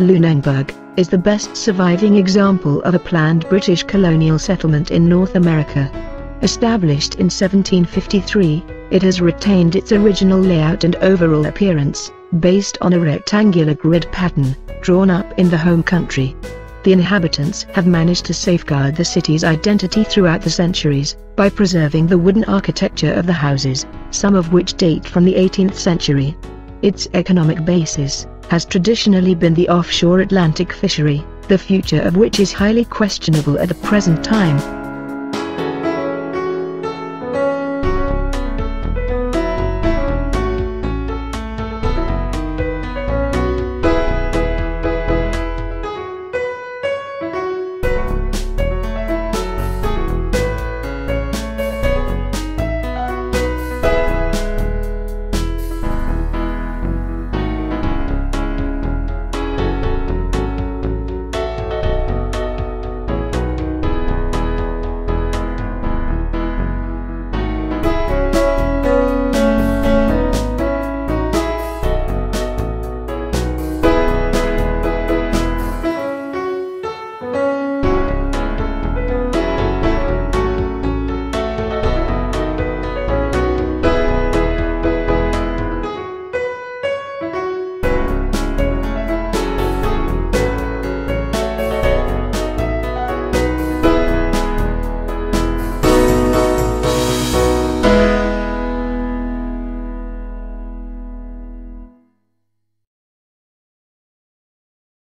Lunenburg, is the best surviving example of a planned British colonial settlement in North America. Established in 1753, it has retained its original layout and overall appearance, based on a rectangular grid pattern, drawn up in the home country. The inhabitants have managed to safeguard the city's identity throughout the centuries, by preserving the wooden architecture of the houses, some of which date from the 18th century. Its economic basis, has traditionally been the offshore Atlantic fishery, the future of which is highly questionable at the present time.